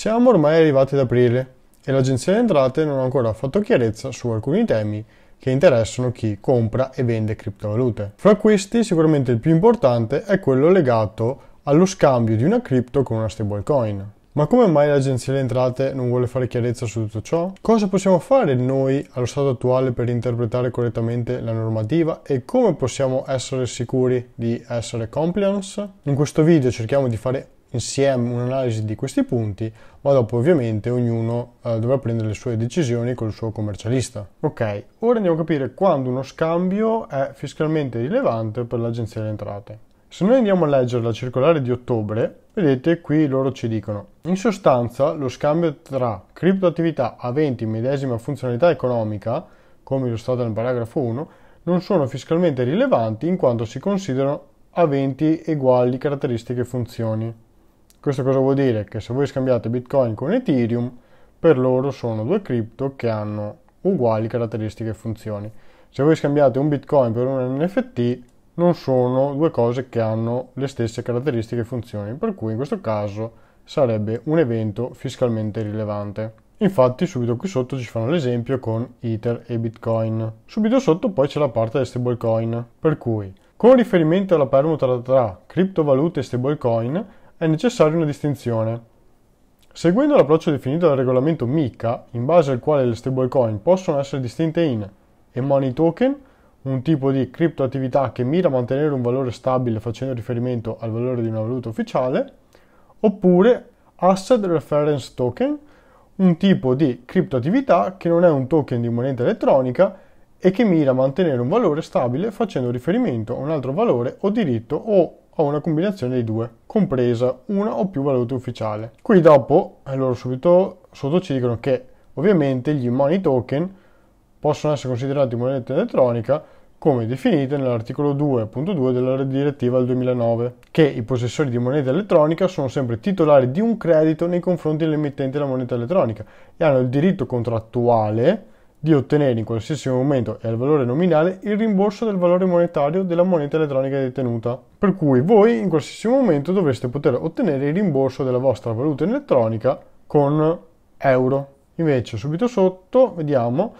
Siamo ormai arrivati ad aprile e l'Agenzia delle Entrate non ha ancora fatto chiarezza su alcuni temi che interessano chi compra e vende criptovalute. Fra questi sicuramente il più importante è quello legato allo scambio di una cripto con una stablecoin. Ma come mai l'Agenzia delle Entrate non vuole fare chiarezza su tutto ciò? Cosa possiamo fare noi allo stato attuale per interpretare correttamente la normativa e come possiamo essere sicuri di essere compliance? In questo video cerchiamo di fare insieme un'analisi di questi punti, ma dopo ovviamente ognuno eh, dovrà prendere le sue decisioni col suo commercialista. Ok, ora andiamo a capire quando uno scambio è fiscalmente rilevante per l'Agenzia delle Entrate. Se noi andiamo a leggere la circolare di ottobre, vedete qui loro ci dicono in sostanza lo scambio tra criptoattività aventi medesima funzionalità economica, come illustrato nel paragrafo 1, non sono fiscalmente rilevanti in quanto si considerano aventi uguali caratteristiche e funzioni. Questo cosa vuol dire? Che se voi scambiate Bitcoin con Ethereum, per loro sono due cripto che hanno uguali caratteristiche e funzioni. Se voi scambiate un Bitcoin per un NFT, non sono due cose che hanno le stesse caratteristiche e funzioni, per cui in questo caso sarebbe un evento fiscalmente rilevante. Infatti subito qui sotto ci fanno l'esempio con Ether e Bitcoin. Subito sotto poi c'è la parte delle stablecoin, per cui con riferimento alla permuta tra criptovalute e stablecoin è necessaria una distinzione. Seguendo l'approccio definito dal regolamento MICA, in base al quale le stablecoin possono essere distinte in e money token, un tipo di criptoattività che mira a mantenere un valore stabile facendo riferimento al valore di una valuta ufficiale, oppure Asset Reference Token, un tipo di criptoattività che non è un token di moneta elettronica e che mira a mantenere un valore stabile facendo riferimento a un altro valore o diritto o a una combinazione dei due, compresa una o più valute ufficiali. Qui dopo, eh, loro subito sotto ci dicono che ovviamente gli money token possono essere considerati moneta elettronica come definite nell'articolo 2.2 della direttiva del 2009, che i possessori di moneta elettronica sono sempre titolari di un credito nei confronti dell'emittente della moneta elettronica e hanno il diritto contrattuale di ottenere in qualsiasi momento e al valore nominale il rimborso del valore monetario della moneta elettronica detenuta. Per cui voi in qualsiasi momento dovreste poter ottenere il rimborso della vostra valuta elettronica con euro. Invece subito sotto vediamo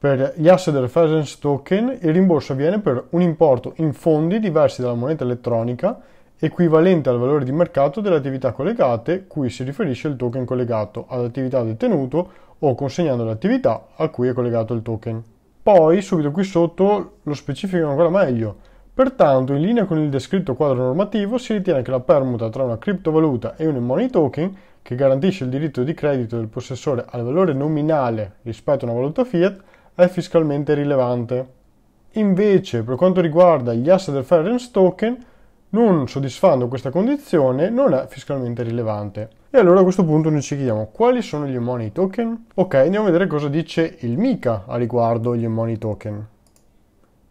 per gli asset reference token il rimborso avviene per un importo in fondi diversi dalla moneta elettronica equivalente al valore di mercato delle attività collegate cui si riferisce il token collegato ad attività detenuto o consegnando l'attività a cui è collegato il token. Poi, subito qui sotto, lo specificano ancora meglio. Pertanto, in linea con il descritto quadro normativo, si ritiene che la permuta tra una criptovaluta e un money token, che garantisce il diritto di credito del possessore al valore nominale rispetto a una valuta fiat, è fiscalmente rilevante. Invece, per quanto riguarda gli asset reference token, non soddisfando questa condizione non è fiscalmente rilevante. E allora a questo punto noi ci chiediamo quali sono gli money token? Ok, andiamo a vedere cosa dice il MICA a riguardo gli money token.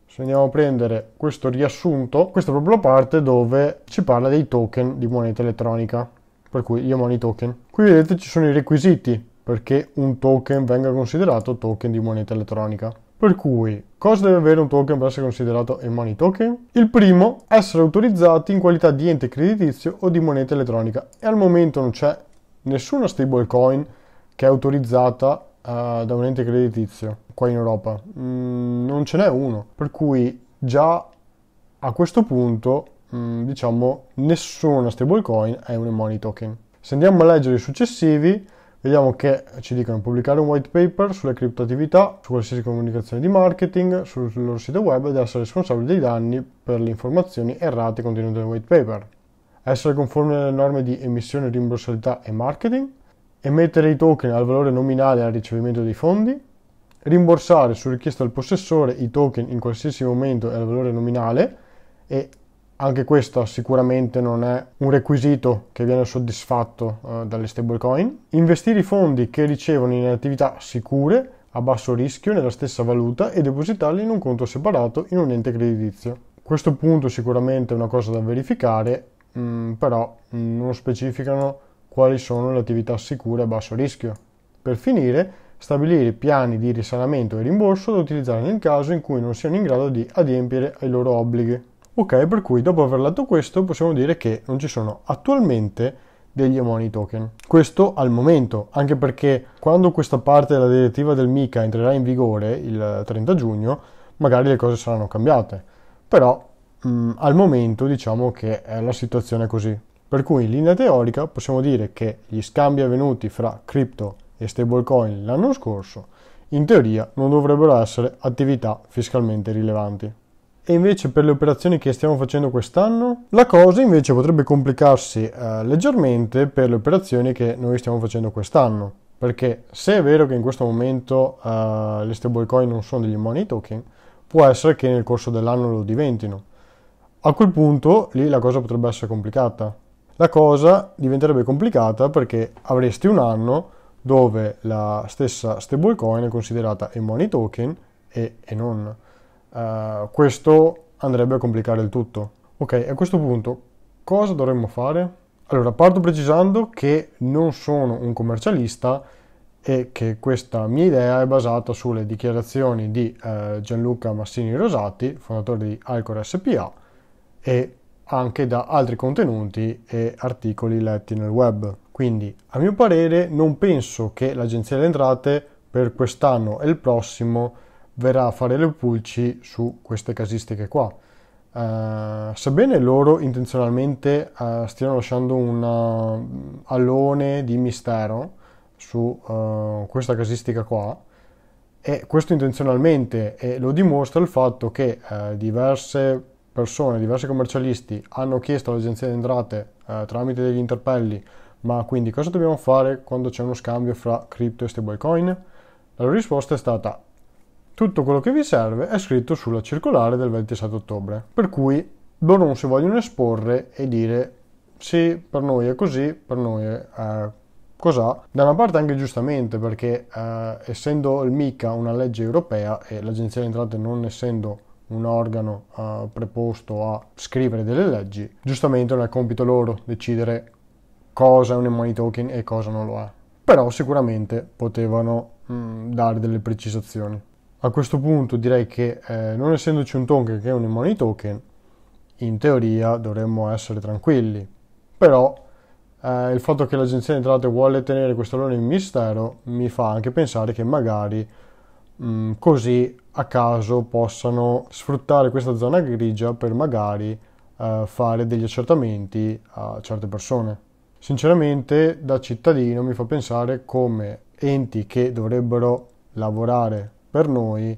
Se andiamo a prendere questo riassunto, questa è proprio la parte dove ci parla dei token di moneta elettronica, per cui gli money token. Qui vedete ci sono i requisiti perché un token venga considerato token di moneta elettronica. Per cui, cosa deve avere un token per essere considerato un money token? Il primo, essere autorizzati in qualità di ente creditizio o di moneta elettronica. E al momento non c'è nessuna stablecoin che è autorizzata uh, da un ente creditizio qua in Europa. Mm, non ce n'è uno. Per cui già a questo punto, mm, diciamo, nessuna stablecoin è un money token. Se andiamo a leggere i successivi, Vediamo che ci dicono pubblicare un white paper sulle criptoattività, su qualsiasi comunicazione di marketing, sul loro sito web ed essere responsabili dei danni per le informazioni errate contenute nel white paper. Essere conformi alle norme di emissione, rimborsabilità e marketing. Emettere i token al valore nominale al ricevimento dei fondi. Rimborsare su richiesta del possessore i token in qualsiasi momento e al valore nominale e anche questo sicuramente non è un requisito che viene soddisfatto uh, dalle stablecoin. Investire i fondi che ricevono in attività sicure, a basso rischio, nella stessa valuta e depositarli in un conto separato in un ente creditizio. Questo punto sicuramente è una cosa da verificare, mh, mm, però mh, mm, non specificano quali sono le attività sicure a basso rischio. Per finire, stabilire piani di risanamento e rimborso da utilizzare nel caso in cui non siano in grado di adempiere ai loro obblighi. Ok, per cui dopo aver letto questo possiamo dire che non ci sono attualmente degli money token. Questo al momento, anche perché quando questa parte della direttiva del MICA entrerà in vigore il 30 giugno, magari le cose saranno cambiate. Però mh, mm, al momento diciamo che è la situazione così. Per cui in linea teorica possiamo dire che gli scambi avvenuti fra cripto e stablecoin l'anno scorso in teoria non dovrebbero essere attività fiscalmente rilevanti. E invece per le operazioni che stiamo facendo quest'anno, la cosa invece potrebbe complicarsi eh, leggermente per le operazioni che noi stiamo facendo quest'anno. Perché se è vero che in questo momento eh, le stablecoin non sono degli money token, può essere che nel corso dell'anno lo diventino. A quel punto lì la cosa potrebbe essere complicata. La cosa diventerebbe complicata perché avresti un anno dove la stessa stablecoin è considerata un money token e, e non. Uh, questo andrebbe a complicare il tutto. Ok, a questo punto cosa dovremmo fare? Allora, parto precisando che non sono un commercialista e che questa mia idea è basata sulle dichiarazioni di eh, Gianluca Massini Rosati, fondatore di Alcor SPA, e anche da altri contenuti e articoli letti nel web. Quindi, a mio parere, non penso che l'Agenzia delle Entrate per quest'anno e il prossimo verrà a fare le pulci su queste casistiche qua. Uh, sebbene loro intenzionalmente uh, stiano lasciando un uh, allone di mistero su questa casistica qua, e questo intenzionalmente e lo dimostra il fatto che diverse persone, diversi commercialisti hanno chiesto all'agenzia delle entrate tramite degli interpelli ma quindi cosa dobbiamo fare quando c'è uno scambio fra cripto e stablecoin? La loro risposta è stata tutto quello che vi serve è scritto sulla circolare del 27 ottobre, per cui loro non si vogliono esporre e dire sì, per noi è così, per noi è cos'ha. Da una parte anche giustamente perché eh, essendo il MICA una legge europea e l'Agenzia delle Entrate non essendo un organo eh, preposto a scrivere delle leggi, giustamente non è compito loro decidere cosa è un money token e cosa non lo è. Però sicuramente potevano mh, mm, dare delle precisazioni. A questo punto direi che eh, non essendoci un token che è un money token, in teoria dovremmo essere tranquilli. Però eh, il fatto che l'agenzia di entrate vuole tenere questo loro in mistero mi fa anche pensare che magari mh, mm, così a caso possano sfruttare questa zona grigia per magari eh, fare degli accertamenti a certe persone. Sinceramente, da cittadino mi fa pensare come enti che dovrebbero lavorare per noi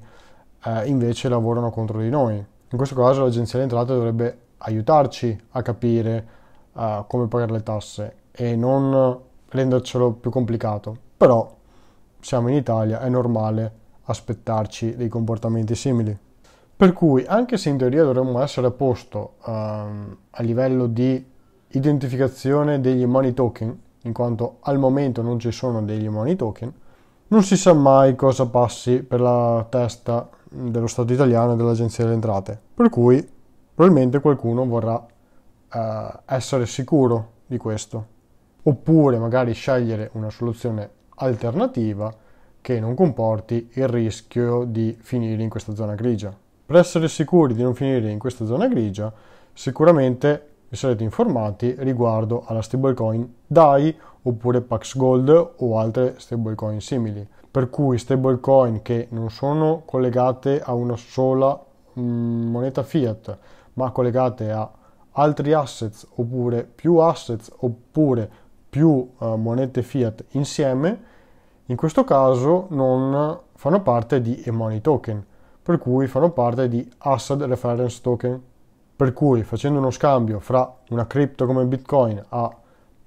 eh, invece lavorano contro di noi. In questo caso l'Agenzia delle Entrate dovrebbe aiutarci a capire uh, come pagare le tasse e non rendercelo più complicato. Però siamo in Italia, è normale aspettarci dei comportamenti simili. Per cui, anche se in teoria dovremmo essere a posto uh, a livello di identificazione degli money token, in quanto al momento non ci sono degli money token, non si sa mai cosa passi per la testa dello Stato italiano e dell'Agenzia delle Entrate, per cui probabilmente qualcuno vorrà eh, essere sicuro di questo, oppure magari scegliere una soluzione alternativa che non comporti il rischio di finire in questa zona grigia. Per essere sicuri di non finire in questa zona grigia, sicuramente vi sarete informati riguardo alla stablecoin DAI oppure Pax Gold o altre stablecoin simili. Per cui stablecoin che non sono collegate a una sola mm, moneta fiat, ma collegate a altri assets oppure più assets oppure più uh, monete fiat insieme, in questo caso non fanno parte di e-money token, per cui fanno parte di asset reference token per cui facendo uno scambio fra una cripto come Bitcoin a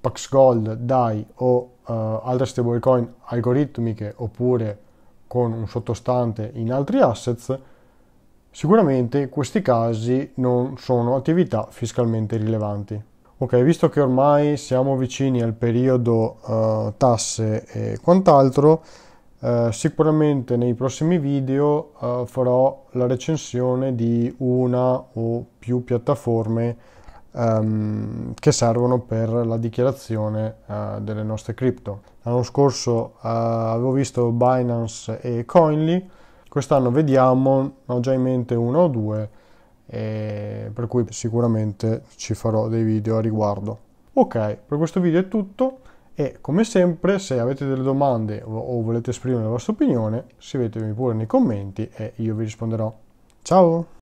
Pax Gold, DAI o uh, altre stablecoin algoritmiche oppure con un sottostante in altri assets, sicuramente questi casi non sono attività fiscalmente rilevanti. Ok, visto che ormai siamo vicini al periodo uh, tasse e quant'altro, eh, sicuramente nei prossimi video eh, farò la recensione di una o più piattaforme ehm, che servono per la dichiarazione eh, delle nostre cripto. L'anno scorso eh, avevo visto Binance e Coinly, quest'anno vediamo, ho già in mente una o due, per cui sicuramente ci farò dei video a riguardo. Ok, per questo video è tutto e come sempre se avete delle domande o volete esprimere la vostra opinione scrivetemi pure nei commenti e io vi risponderò. Ciao!